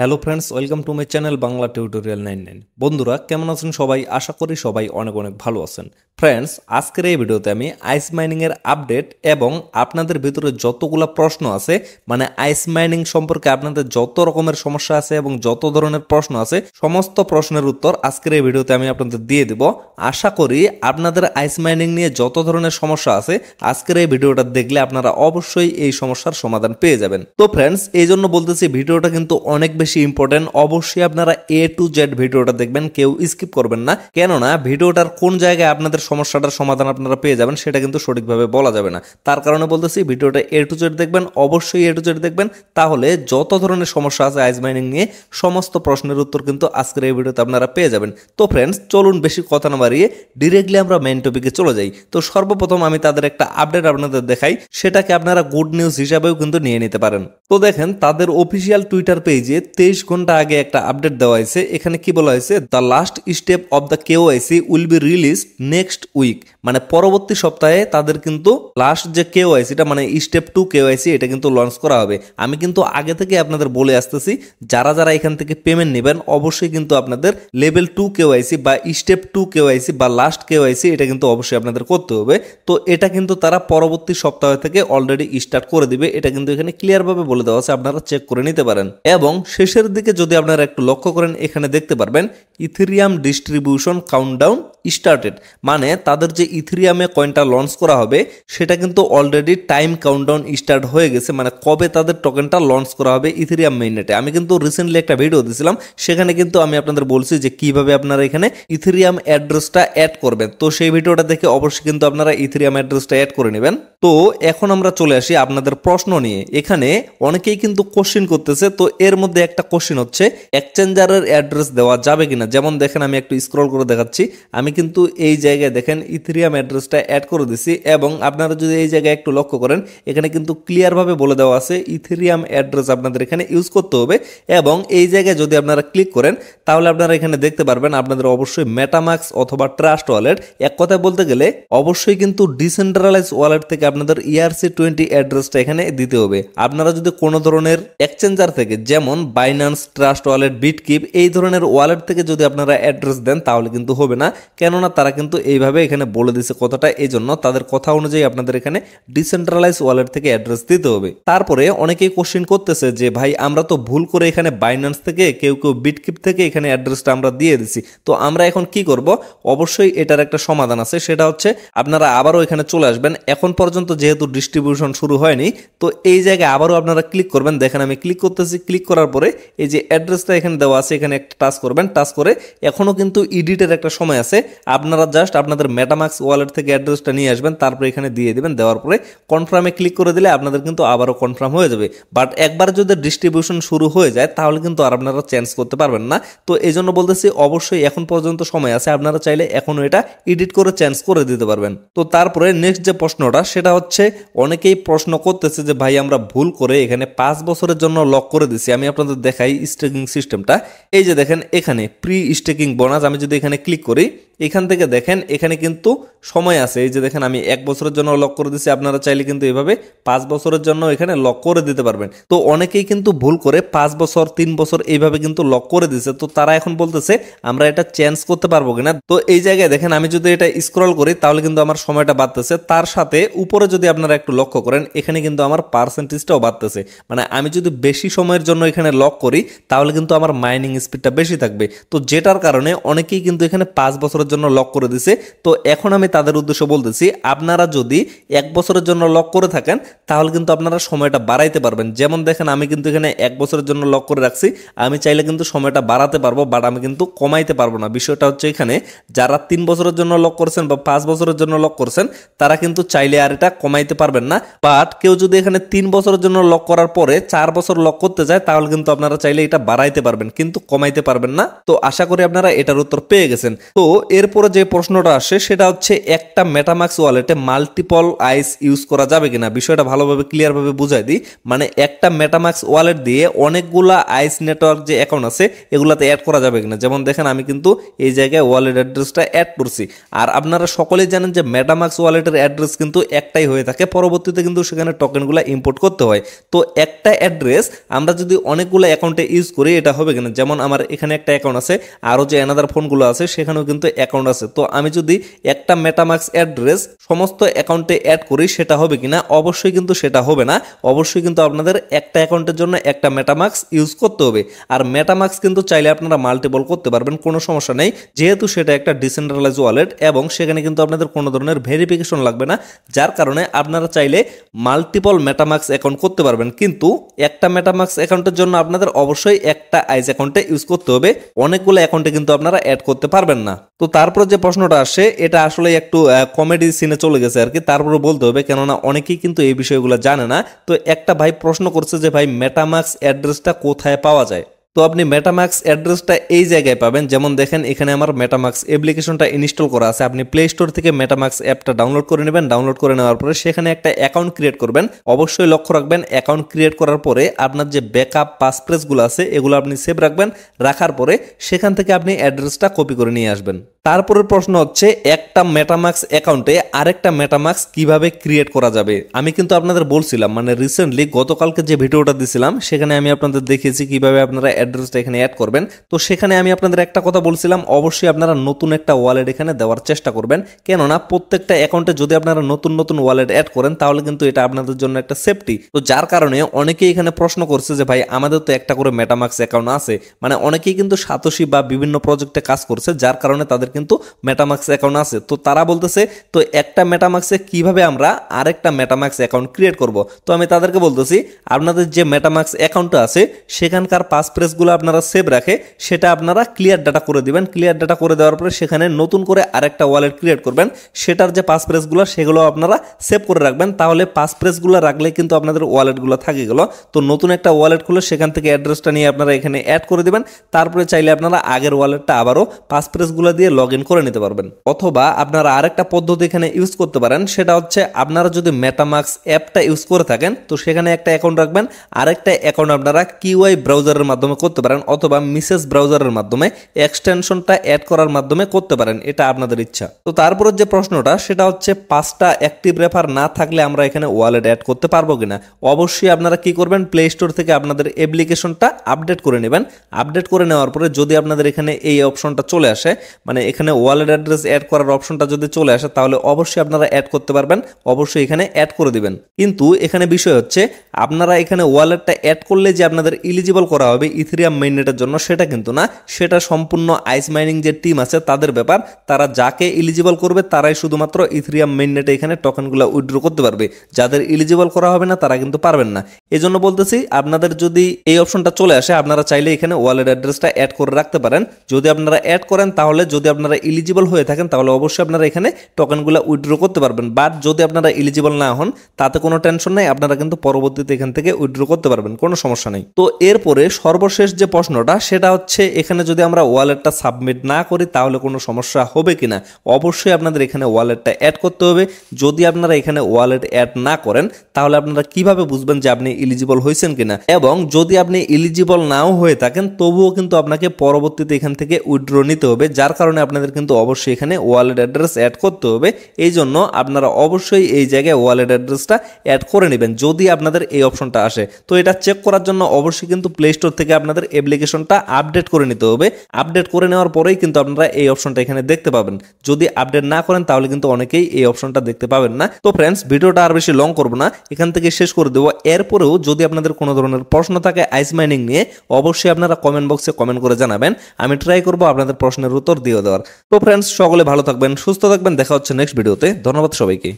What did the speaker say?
Hello friends, welcome to my channel Bangla tutorial nine nine. বন্ধুরা, কেমন আছেন সবাই? আশা করি সবাই অনেক অনেক ভালো আছেন। ফ্রেন্ডস, আজকের এই ভিডিওতে আমি আইস মাইনিংয়ের আপডেট এবং আপনাদের ভিতরে যতগুলো প্রশ্ন আছে মানে আইস মাইনিং সম্পর্কে আপনাদের যত রকমের সমস্যা আছে এবং যত ধরনের প্রশ্ন আছে, সমস্ত প্রশ্নের উত্তর আজকের এই ভিডিওতে আমি আপনাদের দিয়ে দিব। আশা করি আপনাদের আইস মাইনিং নিয়ে যত ধরনের সমস্যা আছে, আজকের এই ভিডিওটা দেখলে আপনারা অবশ্যই এই সমস্যার সমাধান পেয়ে যাবেন। তো ফ্রেন্ডস এই জন্য বলতেছি, ভিডিওটা কিন্তু অনেক বেশি ইম্পর্টেন্ট অবশ্যই আপনারা এ টু জেড ভিডিওটা দেখবেন, কেউ স্কিপ করবেন না। কেননা, ভিডিওটার কোন জায়গায় আপনাদের সমস্যাটার সমাধান আপনারা পেয়ে যাবেন, সেটা কিন্তু সঠিকভাবে বলা যাবে না। তার কারণে বলতেছি, ভিডিওটা এ টু জেড দেখবেন, অবশ্যই এ টু জেড দেখবেন। তাহলে যত ধরনের সমস্যা আছে আইস মাইনিং নিয়ে, সমস্ত প্রশ্নের উত্তর কিন্তু আজকের এই ভিডিওতে আপনারা পেয়ে যাবেন। তো ফ্রেন্ডস চলুন বেশি কথা না বাড়িয়ে ডিরেক্টলি আমরা মেইন টপিকে চলে যাই। তো সর্বপ্রথম আমি তাদের একটা আপডেট আপনাদের দেখাই, সেটাকে আপনারা গুড নিউজ হিসাবেও কিন্তু নিয়ে নিতে পারেন। তো দেখেন, তাদের অফিসিয়াল টুইটার পেজে তেইশ ঘণ্টা আগে একটা আপডেট দেওয়া হয়েছে। এখানে কি বলা হয়েছে? The last step of the KOIC will be release next week মানে পরবর্তী সপ্তাহে তাদের কিন্তু লাস্ট যে কেওআইসিটা মানে স্টেপ টু কেওআইসি এটা কিন্তু লঞ্চ করা হবে। আমি কিন্তু আগে থেকে আপনাদের বলে আসতেছি, যারা যারা এখান থেকে পেমেন্ট নেবেন, অবশ্যই কিন্তু আপনাদের লেভেল টু কেওআইসি বা স্টেপ টু কেওআইসি বা লাস্ট কেওআইসি এটা কিন্তু অবশ্যই আপনাদের করতে হবে। তো এটা কিন্তু তারা পরবর্তী সপ্তাহ থেকে অলরেডি স্টার্ট করে দিবে। এটা কিন্তু এখানে ক্লিয়ারভাবে বলে দেওয়া আছে, আপনারা চেক করে নিতে পারেন। এবং শেষের দিকে যদি আপনারা একটু লক্ষ্য করেন এখানে দেখতে পারবেন ইথেরিয়াম ডিস্ট্রিবিউশন কাউন্টডাউন স্টার্টেড মানে তাদের যে ইথেরিয়ামে কয়েনটা লঞ্চ করা হবে, সেটা কিন্তু অলরেডি টাইম কাউন্টডাউন স্টার্ট হয়ে গেছে মানে কবে তাদের টোকেনটা লঞ্চ করা হবে ইথেরিয়াম মেইনেটে আমি কিন্তু রিসেন্টলি একটা ভিডিও দিয়েছিলাম সেখানে কিন্তু আমি আপনাদের বলছি যে কীভাবে আপনারা এখানে ইথেরিয়াম অ্যাড্রেসটা অ্যাড করবেন। তো সেই ভিডিওটা দেখে অবশ্যই কিন্তু আপনারা ইথেরিয়াম অ্যাড্রেসটা অ্যাড করে নেবেন। তো এখন আমরা চলে আসি আপনাদের প্রশ্ন নিয়ে। এখানে অনেকেই কিন্তু কোশ্চিন করতেছে, তো এর মধ্যে একটা কোশ্চিন হচ্ছে এক্সচেঞ্জারের অ্যাড্রেস দেওয়া যাবে কিনা? যেমন দেখেন, আমি একটু স্ক্রল করে দেখাচ্ছি। আমি কিন্তু এই জায়গায় দেখেন ইথেরিয়াম অ্যাড্রেসটা অ্যাড করে দিছি এবং আপনারা যদি এই জায়গায় একটু লক্ষ্য করেন, এখানে কিন্তু ক্লিয়ারভাবে বলে দেওয়া আছে ইথেরিয়াম অ্যাড্রেস আপনাদের এখানে ইউজ করতে হবে এবং এই জায়গায় যদি আপনারা ক্লিক করেন, তাহলে আপনারা এখানে দেখতে পারবেন আপনাদের অবশ্যই মেটামাক্স অথবা ট্রাস্ট ওয়ালেট এক কথায় বলতে গেলে অবশ্যই কিন্তু ডিসেন্ট্রালাইজ ওয়ালেট থেকে আপনাদের ইআরসি টোয়েন্টি অ্যাড্রেসটা এখানে দিতে হবে। আপনারা যদি কোনো ধরনের এক্সচেঞ্জার থেকে যেমন বাইন্যান্স ট্রাস্ট ওয়ালেট বিটকিপ এই ধরনের ওয়ালেট থেকে যদি আপনারা অ্যাড্রেস দেন, তাহলে কিন্তু হবে না। কেননা তারা কিন্তু এইভাবে এখানে বলে দিছে কথাটা এই জন্য তাদের কথা অনুযায়ী আপনাদের এখানে ডিসেন্ট্রালাইজ ওয়ালেট থেকে অ্যাড্রেস দিতে হবে। তারপরে অনেকেই কোশ্চেন করতেছে যে, ভাই, আমরা তো ভুল করে এখানে বাইন্যান্স থেকে, কেউ কেউ বিটকিপ থেকে এখানে অ্যাড্রেসটা আমরা দিয়ে দিছি। তো আমরা এখন কি করব? অবশ্যই এটার একটা সমাধান আছে। সেটা হচ্ছে, আপনারা আবারও এখানে চলে আসবেন। এখন পর্যন্ত যেহেতু ডিস্ট্রিবিউশন শুরু হয়নি, তো এই জায়গায় আবারও আপনারা ক্লিক করবেন। দেখেন, আমি ক্লিক করতেছি। ক্লিক করার পরে এই যে অ্যাড্রেসটা এখানে দেওয়া আছে, এখানে একটা টাচ করবেন। টাচ করে এখনও কিন্তু ইডিটের একটা সময় আছে। আপনারা জাস্ট আপনাদের মেটামাক্স ওয়ালেট থেকে অ্যাড্রেসটা নিয়ে আসবেন, তারপরে এখানে দিয়ে দেবেন, দেওয়ার পরে কনফার্মে ক্লিক করে দিলে আপনাদের কিন্তু আবারও কনফার্ম হয়ে যাবে। বাট একবার যদি ডিস্ট্রিবিউশন শুরু হয়ে যায়, তাহলে কিন্তু আর আপনারা চেঞ্জ করতে পারবেন না। তো এই জন্য বলতেছি, অবশ্যই এখন পর্যন্ত সময় আছে, আপনারা চাইলে এখনও এটা এডিট করে চেঞ্জ করে দিতে পারবেন। তো তারপরে নেক্সট যে প্রশ্নটা, সেটা হচ্ছে, অনেকেই প্রশ্ন করতেছে যে, ভাই, আমরা ভুল করে এখানে পাঁচ বছরের জন্য লক করে দিছি, আমি আপনাদের দেখাই স্টেকিং সিস্টেমটা এই যে দেখেন, এখানে প্রি স্টেকিং বোনাস আমি যদি এখানে ক্লিক করি এখান থেকে দেখেন, এখানে কিন্তু সময় আছে। এই যে দেখেন, আমি এক বছরের জন্য লক করে দিচ্ছি আপনারা চাইলে কিন্তু এভাবে পাঁচ বছরের জন্য এখানে লক করে দিতে পারবেন। তো অনেকেই কিন্তু ভুল করে পাঁচ বছর, তিন বছর এইভাবে কিন্তু লক করে দিছে। তো তারা এখন বলতেছে, আমরা এটা চেঞ্জ করতে পারব কিনা? তো এই জায়গায় দেখেন, আমি যদি এটা স্ক্রল করি, তাহলে কিন্তু আমার সময়টা বাড়তেছে। তার সাথে উপরে যদি আপনারা একটু লক্ষ্য করেন, এখানে কিন্তু আমার পার্সেন্টেজটাও বাড়তেছে। মানে আমি যদি বেশি সময়ের জন্য এখানে লক করি, তাহলে কিন্তু আমার মাইনিং স্পিডটা বেশি থাকবে। তো যেটার কারণে অনেকেই কিন্তু এখানে পাঁচ বছরের জন্য লক করে দিছে। তো এখন আমি তাদের উদ্দেশ্য বলতেছি, আপনারা যদি এক বছরের জন্য লক করে থাকেন, তাহলে কিন্তু আপনারা সময়টা বাড়াইতে পারবেন। যেমন দেখেন, আমি কিন্তু এখানে এক বছরের জন্য লক করে রাখছি। আমি চাইলে কিন্তু সময়টা বাড়াতে পারব বাট আমি কিন্তু কমাইতে পারব না। বিষয়টা হচ্ছে এখানে, যারা তিন বছরের জন্য লক করছেন বা পাঁচ বছরের জন্য লক করছেন, তারা কিন্তু চাইলে আর এটা কমাইতে পারবেন না। বাট কেউ যদি এখানে তিন বছরের জন্য লক করার পরে চার বছর লক করতে যায়, তাহলে কিন্তু আপনারা চাইলে এটা বাড়াইতে পারবেন, কিন্তু কমাইতে পারবেন না। তো আশা করি আপনারা এটার উত্তর পেয়ে গেছেন। তো এরপরে যে প্রশ্নটা আসে, সেটা হচ্ছে একটা মেটামাক্স ওয়ালেটে মাল্টিপল আইস ইউজ করা যাবে কিনা? বিষয়টা ভালোভাবে ক্লিয়ারভাবে বুঝাই দিই। মানে একটা মেটামাক্স ওয়ালেট দিয়ে অনেকগুলা আইস নেটওয়ার্ক যে অ্যাকাউন্ট আছে, এগুলাতে অ্যাড করা যাবে কিনা? যেমন দেখেন, আমি কিন্তু এই জায়গায় ওয়ালেট অ্যাড্রেসটা অ্যাড করছি। আর আপনারা সকলেই জানেন যে মেটামাক্স ওয়ালেটের অ্যাড্রেস কিন্তু একটাই হয়ে থাকে। পরবর্তীতে কিন্তু সেখানে টোকেনগুলো ইম্পোর্ট করতে হয়। তো একটা অ্যাড্রেস আমরা যদি অনেকগুলো অ্যাকাউন্টে ইউজ করি, এটা হবে কিনা? যেমন আমার এখানে একটা অ্যাকাউন্ট আছে, আরও যে অ্যানাদার ফোনগুলো আছে, সেখানেও কিন্তু অ্যাকাউন্ট আছে। তো আমি যদি একটা মেটামাক্স অ্যাড্রেস সমস্ত অ্যাকাউন্টে অ্যাড করি, সেটা হবে কিনা? অবশ্যই কিন্তু সেটা হবে না। অবশ্যই কিন্তু আপনাদের একটা অ্যাকাউন্টের জন্য একটা মেটামাক্স ইউজ করতে হবে। আর মেটামাক্স কিন্তু চাইলে আপনারা মাল্টিপল করতে পারবেন, কোনো সমস্যা নেই। যেহেতু সেটা একটা ডিসেন্ট্রালাইজ ওয়ালেট এবং সেখানে কিন্তু আপনাদের কোনো ধরনের ভেরিফিকেশন লাগবে না, যার কারণে আপনারা চাইলে মাল্টিপল মেটামাক্স অ্যাকাউন্ট করতে পারবেন। কিন্তু একটা মেটামাক্স অ্যাকাউন্টের জন্য আপনাদের অবশ্যই একটা আইস অ্যাকাউন্টে ইউজ করতে হবে। অনেকগুলো অ্যাকাউন্টে কিন্তু আপনারা অ্যাড করতে পারবেন না। তো তারপর যে প্রশ্নটা আসে, এটা আসলে একটু কমেডি সিনে চলে গেছে আর কি। তারপরে বলতে হবে, কেননা অনেকেই কিন্তু এই বিষয়গুলো জানে না। তো একটা ভাই প্রশ্ন করছে যে, ভাই মেটামাক্স অ্যাড্রেসটা কোথায় পাওয়া যায়? তো আপনি মেটামাক্স অ্যাড্রেসটা এই জায়গায় পাবেন। যেমন দেখেন, এখানে আমার মেটামাক্স অ্যাপ্লিকেশনটা ইনস্টল করা আছে। আপনি প্লে স্টোর থেকে মেটামাক্স অ্যাপটা ডাউনলোড করে নেবেন। ডাউনলোড করে নেওয়ার পরে সেখানে একটা অ্যাকাউন্ট ক্রিয়েট করবেন। অবশ্যই লক্ষ্য রাখবেন অ্যাকাউন্ট ক্রিয়েট করার পরে আপনার যে ব্যাকআপ পাসপ্রেসগুলো আছে, এগুলো আপনি সেভ রাখবেন। রাখার পরে সেখান থেকে আপনি অ্যাড্রেসটা কপি করে নিয়ে আসবেন। তারপরের প্রশ্ন হচ্ছে, একটা মেটামাক্স অ্যাকাউন্টে আরেকটা মেটামাক্স কীভাবে ক্রিয়েট করা যাবে? আমি কিন্তু আপনাদের বলছিলাম মানে রিসেন্টলি গতকালকে যে ভিডিওটা দিছিলাম, সেখানে আমি আপনাদের দেখিয়েছি কীভাবে আপনারা অ্যাড্রেসটা এখানে অ্যাড করবেন। তো সেখানে আমি আপনাদের একটা কথা বলছিলাম, অবশ্যই আপনারা নতুন একটা ওয়ালেট এখানে দেওয়ার চেষ্টা করবেন। কেননা প্রত্যেকটা অ্যাকাউন্টে যদি আপনারা নতুন নতুন ওয়ালেট অ্যাড করেন, তাহলে কিন্তু এটা আপনাদের জন্য একটা সেফটি তো যার কারণে অনেকেই এখানে প্রশ্ন করছে যে, ভাই, আমাদের তো একটা করে মেটামাক্স অ্যাকাউন্ট আছে। মানে অনেকেই কিন্তু সাতোশি বা বিভিন্ন প্রজেক্টে কাজ করছে, যার কারণে তাদের কিন্তু মেটামাক্স অ্যাকাউন্ট আছে। তো তারা বলতেছে, তো একটা মেটামাক্সে কীভাবে আমরা আরেকটা মেটামাক্স অ্যাকাউন্ট ক্রিয়েট করব? তো আমি তাদেরকে বলতেছি, আপনাদের যে মেটামাক্স অ্যাকাউন্টটা আছে, সেখানকার পাস প্রেসগুলো আপনারা সেভ রাখে, সেটা আপনারা ক্লিয়ার ডাটা করে দিবেন। ক্লিয়ার ডাটা করে দেওয়ার পরে সেখানে নতুন করে আরেকটা ওয়ালেট ক্রিয়েট করবেন। সেটার যে পাস প্রেসগুলো সেগুলো আপনারা সেভ করে রাখবেন। তাহলে পাস প্রেসগুলো রাখলে কিন্তু আপনাদের ওয়ালেটগুলো থাকে গেল। তো নতুন একটা ওয়ালেট খুলে সেখান থেকে অ্যাড্রেসটা নিয়ে আপনারা এখানে অ্যাড করে দিবেন। তারপরে চাইলে আপনারা আগের ওয়ালেটটা আবারও পাস প্রেসগুলো দিয়ে লগ ইন করে নিতে পারবেন। অথবা আপনারা আরেকটা পদ্ধতি এখানে ইউজ করতে পারেন, সেটা হচ্ছে আপনারা যদি মেটামাক্স অ্যাপটা ইউজ করে থাকেন, তো সেখানে একটা অ্যাকাউন্ট রাখবেন, আরেকটা অ্যাকাউন্ট আপনারা কিউআই ব্রাউজারের মাধ্যমে করতে পারেন, অথবা মিসেস ব্রাউজারের মাধ্যমে এক্সটেনশনটা অ্যাড করার মাধ্যমে করতে পারেন, এটা আপনাদের ইচ্ছা। তো তারপরে যে প্রশ্নটা, সেটা হচ্ছে পাঁচটা অ্যাক্টিভ রেফার না থাকলে আমরা এখানে ওয়ালেট অ্যাড করতে পারব কিনা? অবশ্যই আপনারা কি করবেন প্লে স্টোর থেকে আপনাদের অ্যাপ্লিকেশনটা আপডেট করে নেবেন। আপডেট করে নেওয়ার পরে যদি আপনাদের এখানে এই অপশনটা চলে আসে মানে এখানে ওয়ালেট অ্যাড্রেস অ্যাড করার অপশনটা যদি চলে আসে, তাহলে অবশ্যই আপনারা অ্যাড করতে পারবেন। অবশ্যই এখানে অ্যাড করে দিবেন। কিন্তু এখানে বিষয় হচ্ছে, আপনারা এখানে ওয়ালেটটা অ্যাড করলে যে আপনাদের ইলিজিবল করা হবে ইথিরিয়াম মেইননেটের জন্য, সেটা কিন্তু না। সেটা সম্পূর্ণ আইস মাইনিং যে টিম আছে, তাদের ব্যাপার। তারা যাকে ইলিজিবল করবে, তারাই শুধুমাত্র ইথিরিয়াম মেইননেটে এখানে টোকেনগুলো উইথড্র করতে পারবে। যাদের ইলিজিবল করা হবে না, তারা কিন্তু পারবেন না। এই জন্য বলতেছি, আপনাদের যদি এই অপশনটা চলে আসে, আপনারা চাইলে এখানে ওয়ালেট অ্যাড্রেসটা অ্যাড করে রাখতে পারেন। যদি আপনারা অ্যাড করেন, তাহলে যদি আপনারা এলিজিবল হয়ে থাকেন, তাহলে অবশ্যই আপনারা এখানে টোকেনগুলো উইথড্র করতে পারবেন। বাট যদি আপনারা এলিজিবল না হন, তাতে কোনো টেনশন নেই, আপনারা কিন্তু পরবর্তীতে এখান থেকে উইথড্র করতে পারবেন, কোনো সমস্যা নেই। তো এরপরে সর্বশেষ যে প্রশ্নটা, সেটা হচ্ছে এখানে যদি আমরা ওয়ালেটটা সাবমিট না করি, তাহলে কোনো সমস্যা হবে কিনা? অবশ্যই আপনাদের এখানে ওয়ালেটটা অ্যাড করতে হবে। যদি আপনারা এখানে ওয়ালেট অ্যাড না করেন, তাহলে আপনারা কীভাবে বুঝবেন যে আপনি ইলিজিবল হয়েছেন কিনা? এবং যদি আপনি ইলিজিবল নাও হয়ে থাকেন, তবুও কিন্তু আপনাকে পরবর্তীতে এখান থেকে উইথড্র নিতে হবে, যার কারণে আপনাদের কিন্তু অবশ্যই এখানে ওয়ালেট অ্যাড্রেস অ্যাড করতে হবে। এই জন্য আপনারা অবশ্যই এই জায়গায় ওয়ালেট অ্যাড্রেসটা অ্যাড করে নেবেন, যদি আপনাদের এই অপশনটা আসে। তো এটা চেক করার জন্য অবশ্যই কিন্তু প্লে স্টোর থেকে আপনাদের অ্যাপ্লিকেশনটা আপডেট করে নিতে হবে। আপডেট করে নেওয়ার পরেই কিন্তু আপনারা এই অপশনটা এখানে দেখতে পাবেন। যদি আপডেট না করেন, তাহলে কিন্তু অনেকেই এই অপশনটা দেখতে পাবেন না। তো ফ্রেন্ডস ভিডিওটা আর বেশি লং করব না। এখান থেকে শেষ করে দেবো। এরপরেও যদি আপনাদের কোনো ধরনের প্রশ্ন থাকে আইস মাইনিং নিয়ে, অবশ্যই আপনারা কমেন্ট বক্সে কমেন্ট করে জানাবেন। আমি ট্রাই করব, আপনাদের প্রশ্নের উত্তর দিয়ে দেওয়ার। তো ফ্রেন্ডস সকলে ভালো থাকবেন সুস্থ থাকবেন দেখা হচ্ছে নেক্সট ভিডিওতে ধন্যবাদ সবাইকে।